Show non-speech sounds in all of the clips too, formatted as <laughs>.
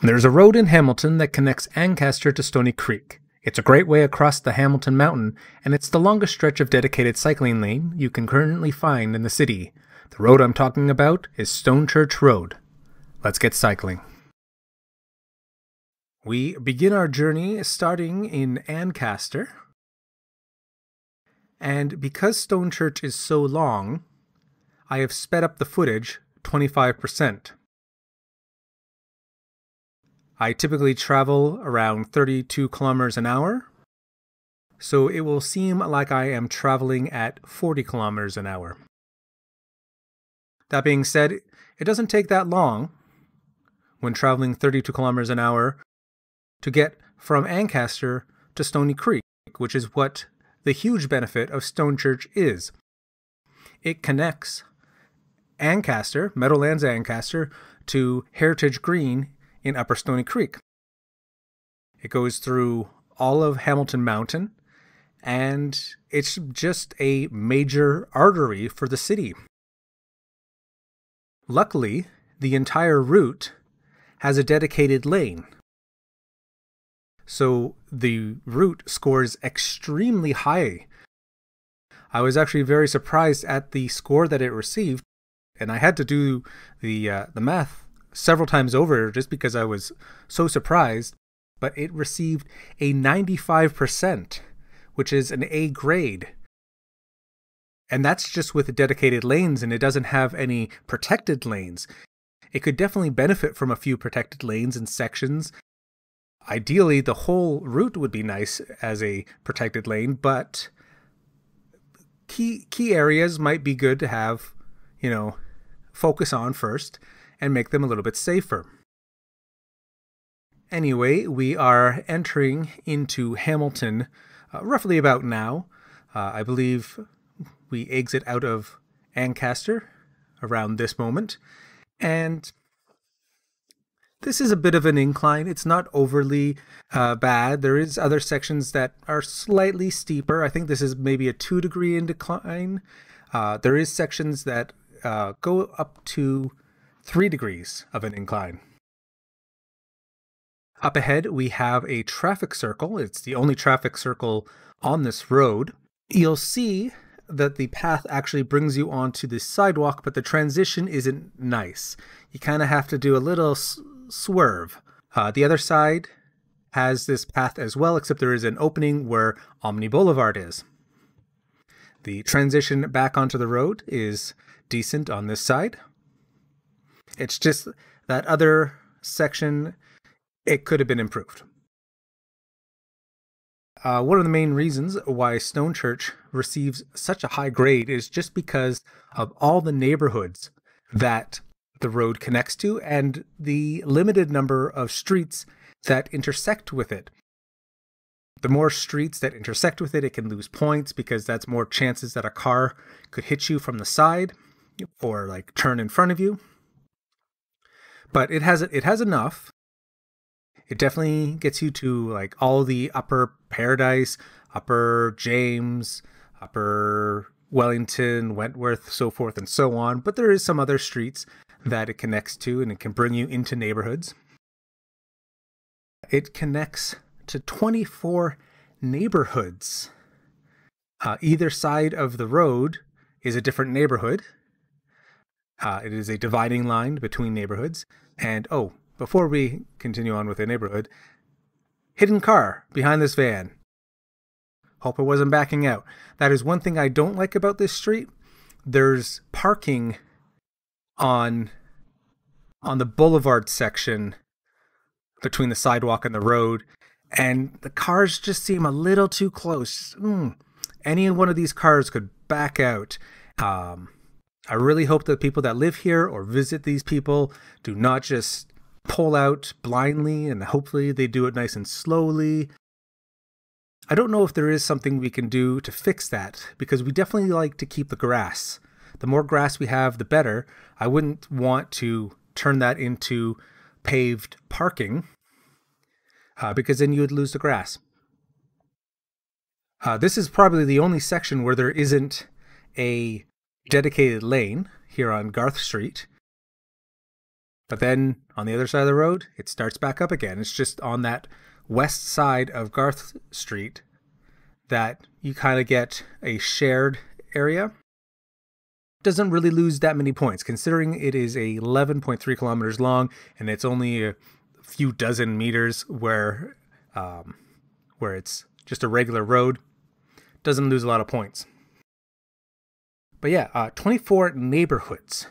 There's a road in Hamilton that connects Ancaster to Stoney Creek. It's a great way across the Hamilton Mountain, and it's the longest stretch of dedicated cycling lane you can currently find in the city. The road I'm talking about is Stone Church Road. Let's get cycling. We begin our journey starting in Ancaster. And because Stone Church is so long, I have sped up the footage 25%. I typically travel around 32 kilometers an hour, so it will seem like I am traveling at 40 kilometers an hour. That being said, it doesn't take that long when traveling 32 kilometers an hour to get from Ancaster to Stoney Creek, which is what the huge benefit of Stone Church is. It connects Ancaster, Meadowlands Ancaster, to Heritage Green in Upper Stoney Creek. It goes through all of Hamilton Mountain, and it's just a major artery for the city. Luckily, the entire route has a dedicated lane. So the route scores extremely high. I was actually very surprised at the score that it received, and I had to do the uh, the math several times over just because I was so surprised. But it received a 95%, which is an A grade. And that's just with dedicated lanes, and it doesn't have any protected lanes. It could definitely benefit from a few protected lanes and sections. Ideally, the whole route would be nice as a protected lane, but key key areas might be good to have, you know, focus on first and make them a little bit safer. Anyway, we are entering into Hamilton uh, roughly about now. Uh, I believe we exit out of Ancaster around this moment. And this is a bit of an incline. It's not overly uh, bad. There is other sections that are slightly steeper. I think this is maybe a two degree incline. Uh, there is sections that uh, go up to three degrees of an incline. Up ahead, we have a traffic circle. It's the only traffic circle on this road. You'll see that the path actually brings you onto the sidewalk, but the transition isn't nice. You kind of have to do a little swerve. Uh, the other side has this path as well, except there is an opening where Omni Boulevard is. The transition back onto the road is decent on this side. It's just that other section, it could have been improved. Uh, one of the main reasons why Stone Church receives such a high grade is just because of all the neighborhoods that the road connects to and the limited number of streets that intersect with it. The more streets that intersect with it, it can lose points because that's more chances that a car could hit you from the side or like turn in front of you but it has it has enough. It definitely gets you to like all the upper Paradise, upper James, upper Wellington, Wentworth, so forth and so on. But there is some other streets that it connects to, and it can bring you into neighborhoods. It connects to 24 neighborhoods. Uh, either side of the road is a different neighborhood, uh, it is a dividing line between neighborhoods. And oh, before we continue on with the neighborhood, hidden car behind this van. Hope it wasn't backing out. That is one thing I don't like about this street. There's parking on on the boulevard section between the sidewalk and the road, and the cars just seem a little too close. Mm. Any one of these cars could back out. Um, I really hope that people that live here or visit these people do not just pull out blindly and hopefully they do it nice and slowly. I don't know if there is something we can do to fix that because we definitely like to keep the grass. The more grass we have, the better. I wouldn't want to turn that into paved parking uh, because then you would lose the grass. Uh, this is probably the only section where there isn't a dedicated lane here on Garth Street. But then on the other side of the road, it starts back up again. It's just on that west side of Garth Street that you kind of get a shared area. Doesn't really lose that many points, considering it is a 11.3 kilometers long and it's only a few dozen meters where um, where it's just a regular road. Doesn't lose a lot of points. But yeah, uh, 24 neighborhoods.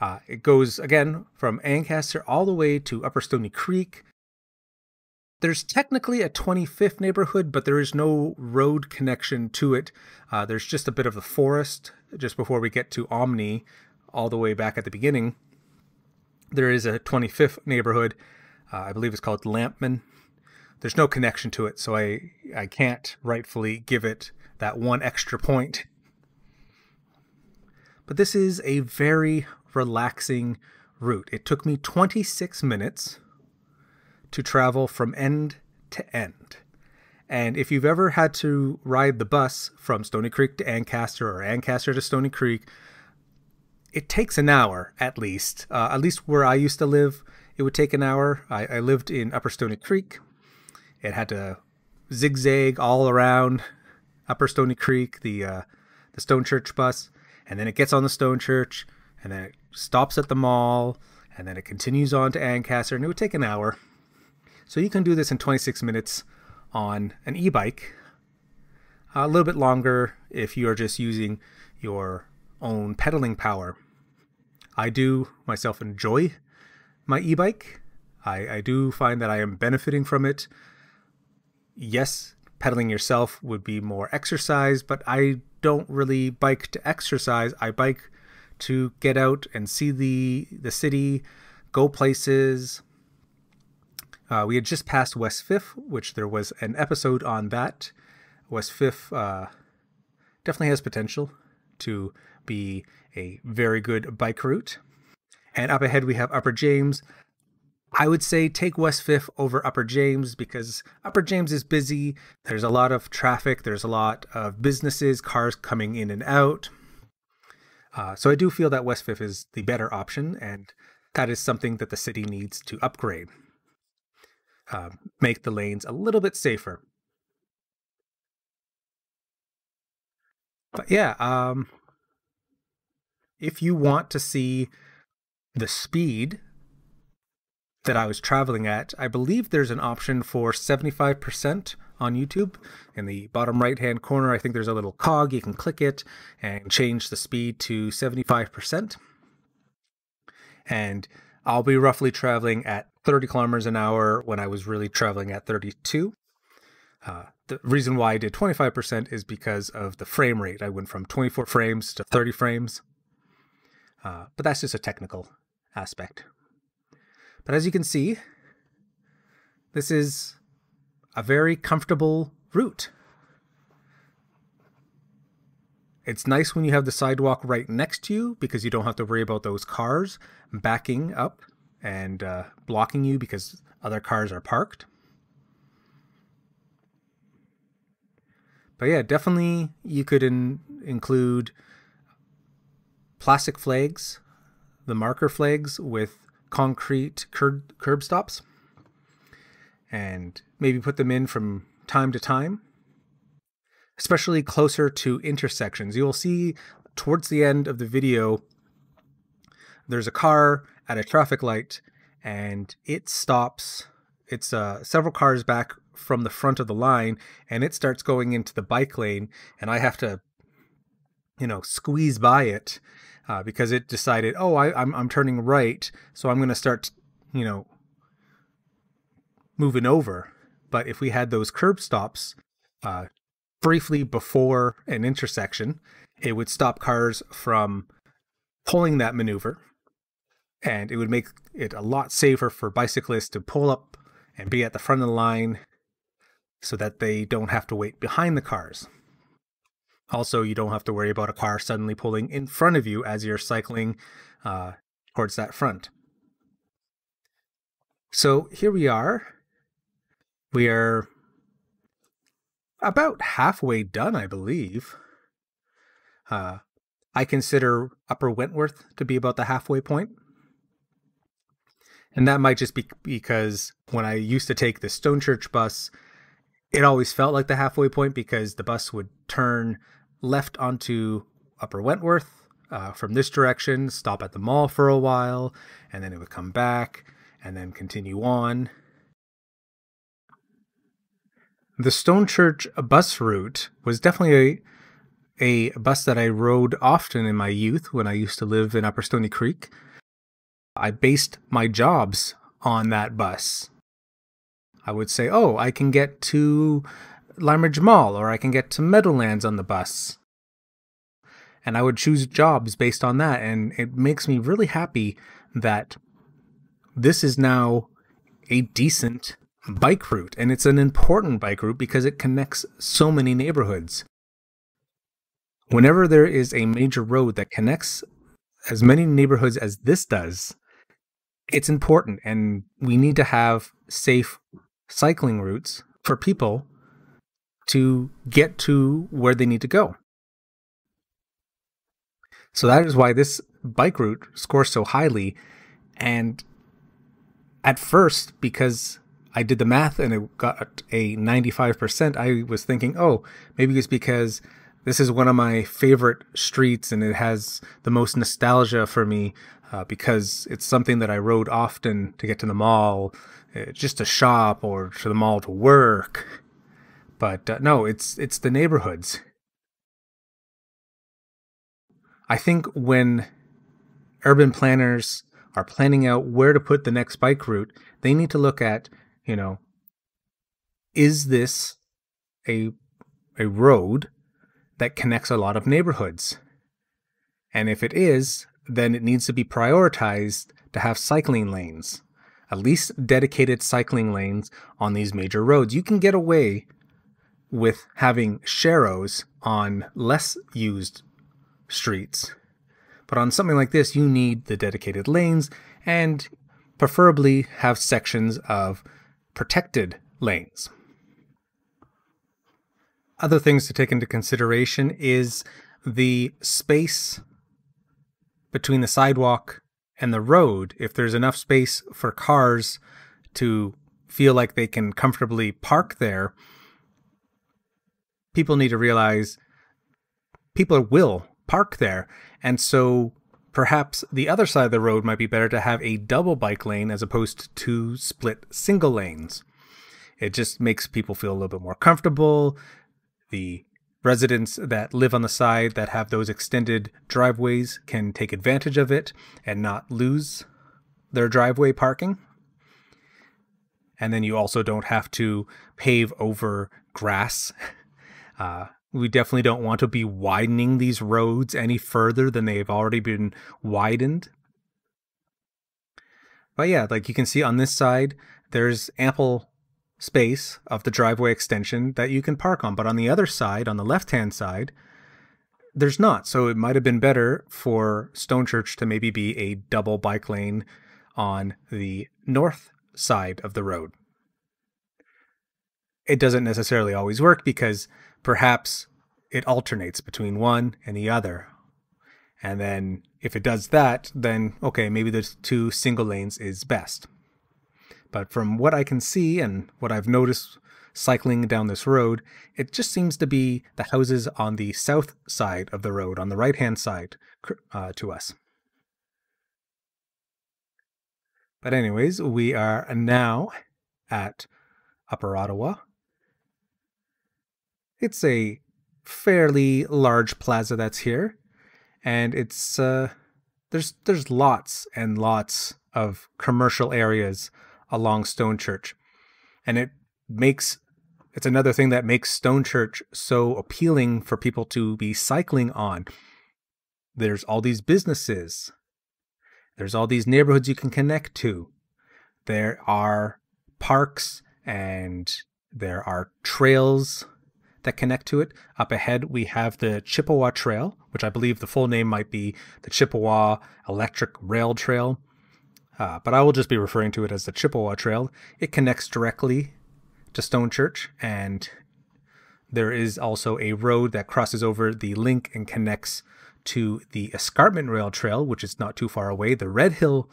Uh, it goes again from Ancaster all the way to Upper Stoney Creek. There's technically a 25th neighborhood, but there is no road connection to it. Uh, there's just a bit of the forest just before we get to Omni, all the way back at the beginning. There is a 25th neighborhood. Uh, I believe it's called Lampman. There's no connection to it, so I I can't rightfully give it that one extra point. But this is a very relaxing route. It took me 26 minutes to travel from end to end. And if you've ever had to ride the bus from Stoney Creek to Ancaster or Ancaster to Stoney Creek, it takes an hour at least. Uh, at least where I used to live, it would take an hour. I, I lived in Upper Stoney Creek. It had to zigzag all around Upper Stoney Creek, the uh, the Stone Church bus, and then it gets on the Stone Church, and then it stops at the mall, and then it continues on to Ancaster, and it would take an hour. So you can do this in 26 minutes on an e-bike. A little bit longer if you are just using your own pedaling power. I do myself enjoy my e-bike. I, I do find that I am benefiting from it. Yes, pedaling yourself would be more exercise, but I don't really bike to exercise. I bike to get out and see the the city, go places. Uh, we had just passed West Fifth, which there was an episode on that. West Fifth uh, definitely has potential to be a very good bike route. And up ahead we have Upper James. I would say take West Fifth over Upper James because Upper James is busy. There's a lot of traffic. There's a lot of businesses, cars coming in and out. Uh, so I do feel that West Fifth is the better option, and that is something that the city needs to upgrade. Uh, make the lanes a little bit safer. But yeah, um, if you want to see the speed that I was traveling at, I believe there's an option for 75% on YouTube. In the bottom right hand corner, I think there's a little cog. You can click it and change the speed to 75%. And I'll be roughly traveling at 30 kilometers an hour when I was really traveling at 32. Uh, the reason why I did 25% is because of the frame rate. I went from 24 frames to 30 frames. Uh, but that's just a technical aspect. But as you can see, this is a very comfortable route. It's nice when you have the sidewalk right next to you because you don't have to worry about those cars backing up and uh, blocking you because other cars are parked. But yeah, definitely you could in- include plastic flags, the marker flags with concrete curb, curb stops and maybe put them in from time to time, especially closer to intersections. You will see towards the end of the video, there's a car at a traffic light and it stops. It's uh, several cars back from the front of the line and it starts going into the bike lane and I have to, you know, squeeze by it uh, because it decided, oh, I, I'm, I'm turning right, so I'm going to start, you know, moving over. But if we had those curb stops uh, briefly before an intersection, it would stop cars from pulling that maneuver and it would make it a lot safer for bicyclists to pull up and be at the front of the line so that they don't have to wait behind the cars. Also, you don't have to worry about a car suddenly pulling in front of you as you're cycling uh, towards that front. So here we are we are about halfway done, I believe. Uh, I consider Upper Wentworth to be about the halfway point. And that might just be because when I used to take the Stone Church bus, it always felt like the halfway point because the bus would turn left onto Upper Wentworth uh, from this direction, stop at the mall for a while, and then it would come back and then continue on. The Stone Church bus route was definitely a, a bus that I rode often in my youth when I used to live in Upper Stoney Creek. I based my jobs on that bus. I would say, oh, I can get to Limeridge Mall or I can get to Meadowlands on the bus. And I would choose jobs based on that. And it makes me really happy that this is now a decent bike route. And it's an important bike route because it connects so many neighborhoods. Whenever there is a major road that connects as many neighborhoods as this does, it's important. And we need to have safe cycling routes for people to get to where they need to go. So that is why this bike route scores so highly. And at first, because I did the math and it got a 95%, I was thinking, oh, maybe it's because this is one of my favorite streets and it has the most nostalgia for me uh, because it's something that I rode often to get to the mall, just to shop or to the mall to work. But uh, no, it's it's the neighborhoods. I think when urban planners are planning out where to put the next bike route, they need to look at, you know, is this a a road that connects a lot of neighborhoods? And if it is, then it needs to be prioritized to have cycling lanes, at least dedicated cycling lanes on these major roads. You can get away with having sharrows on less used streets. But on something like this, you need the dedicated lanes and preferably have sections of protected lanes. Other things to take into consideration is the space between the sidewalk and the road, if there's enough space for cars to feel like they can comfortably park there, people need to realize people will park there. And so perhaps the other side of the road might be better to have a double bike lane as opposed to two split single lanes. It just makes people feel a little bit more comfortable. The residents that live on the side that have those extended driveways can take advantage of it and not lose their driveway parking. And then you also don't have to pave over grass. <laughs> Uh, we definitely don't want to be widening these roads any further than they've already been widened. But yeah, like you can see on this side, there's ample space of the driveway extension that you can park on. But on the other side, on the left hand side, there's not. So it might have been better for Stone Church to maybe be a double bike lane on the north side of the road. It doesn't necessarily always work because perhaps it alternates between one and the other. And then if it does that, then okay, maybe the two single lanes is best. But from what I can see and what I've noticed cycling down this road, it just seems to be the houses on the south side of the road, on the right hand side uh, to us. But, anyways, we are now at Upper Ottawa. It's a fairly large plaza that's here, and it's uh, there's there's lots and lots of commercial areas along Stone Church. And it makes it's another thing that makes Stone Church so appealing for people to be cycling on. There's all these businesses. There's all these neighborhoods you can connect to. There are parks and there are trails that connect to it. Up ahead, we have the Chippewa Trail, which I believe the full name might be the Chippewa Electric Rail Trail. Uh, but I will just be referring to it as the Chippewa Trail. It connects directly to Stone Church, and there is also a road that crosses over the link and connects to the Escarpment Rail Trail, which is not too far away, the Red Hill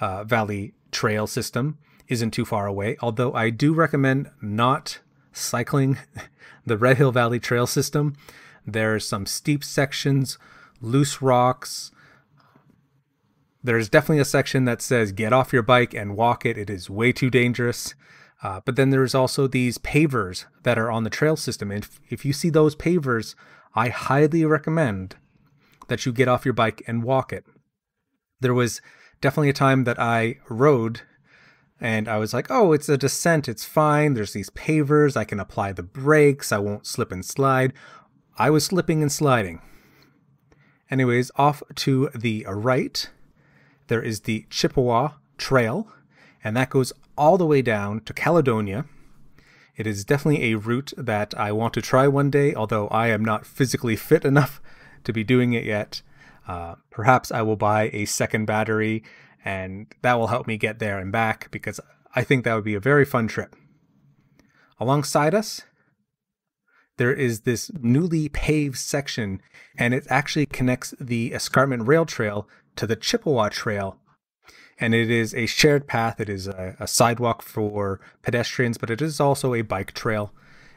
uh, Valley trail system isn't too far away, although I do recommend not cycling <laughs> the Red Hill Valley trail system. There are some steep sections, loose rocks. There's definitely a section that says get off your bike and walk it. It is way too dangerous. Uh, but then there's also these pavers that are on the trail system. And if, if you see those pavers, I highly recommend that you get off your bike and walk it. There was definitely a time that I rode and I was like, oh, it's a descent. It's fine. There's these pavers. I can apply the brakes. I won't slip and slide. I was slipping and sliding. Anyways, off to the right, there is the Chippewa Trail, and that goes all the way down to Caledonia. It is definitely a route that I want to try one day, although I am not physically fit enough to be doing it yet. Uh, perhaps I will buy a second battery and that will help me get there and back because I think that would be a very fun trip. Alongside us, there is this newly paved section, and it actually connects the Escarpment Rail Trail to the Chippewa Trail. And it is a shared path. It is a, a sidewalk for pedestrians, but it is also a bike trail.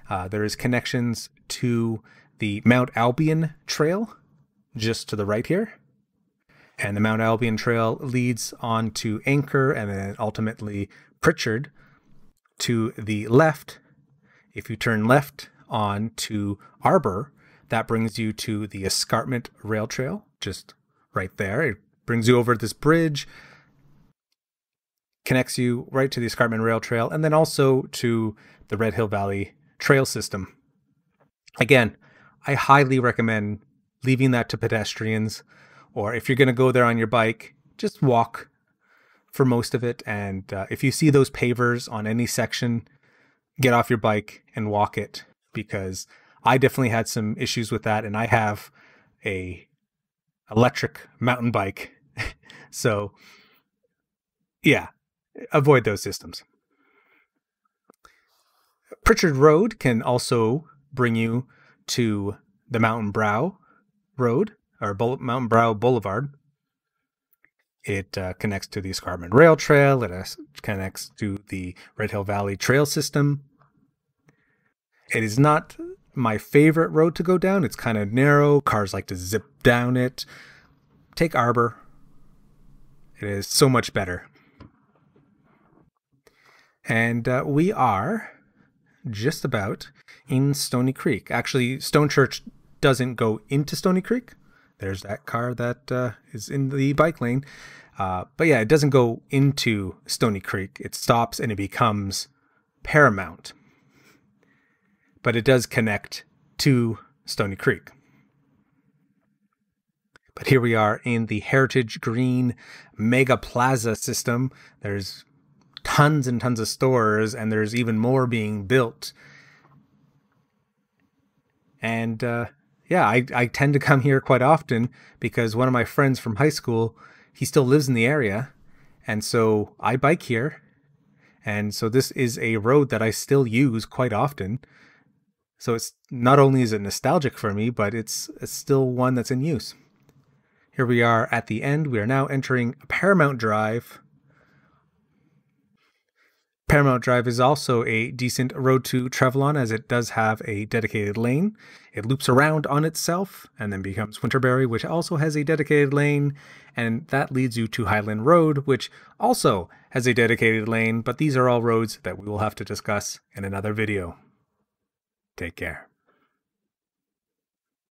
Uh, there is connections to the Mount Albion Trail, just to the right here. And the Mount Albion Trail leads on to Anchor and then ultimately Pritchard to the left. If you turn left on to Arbour, that brings you to the Escarpment Rail Trail, just right there. It brings you over this bridge, connects you right to the Escarpment Rail Trail, and then also to the Red Hill Valley Trail System. Again, I highly recommend leaving that to pedestrians. Or if you're going to go there on your bike, just walk for most of it. And uh, if you see those pavers on any section, get off your bike and walk it because I definitely had some issues with that. And I have a electric mountain bike. So yeah, avoid those systems. Pritchard Road can also bring you to the Mountain Brow Road, or Mountain Brow Boulevard. It uh, connects to the Escarpment Rail Trail. It connects to the Red Hill Valley Trail System. It is not my favorite road to go down. It's kind of narrow. Cars like to zip down it. Take Arbour. It is so much better. And uh, we are just about in Stoney Creek. Actually, Stone Church doesn't go into Stoney Creek there's that car that uh, is in the bike lane. Uh, but yeah, it doesn't go into Stoney Creek. It stops and it becomes Paramount. But it does connect to Stoney Creek. But here we are in the Heritage Green Mega Plaza system. There's tons and tons of stores, and there's even more being built. And uh, yeah, I, I tend to come here quite often because one of my friends from high school, he still lives in the area. And so I bike here. And so this is a road that I still use quite often. So it's not only is it nostalgic for me, but it's, it's still one that's in use. Here we are at the end. We are now entering Paramount Drive, Paramount Drive is also a decent road to travel on as it does have a dedicated lane. It loops around on itself and then becomes Winterberry, which also has a dedicated lane, and that leads you to Highland Road, which also has a dedicated lane, but these are all roads that we will have to discuss in another video. Take care.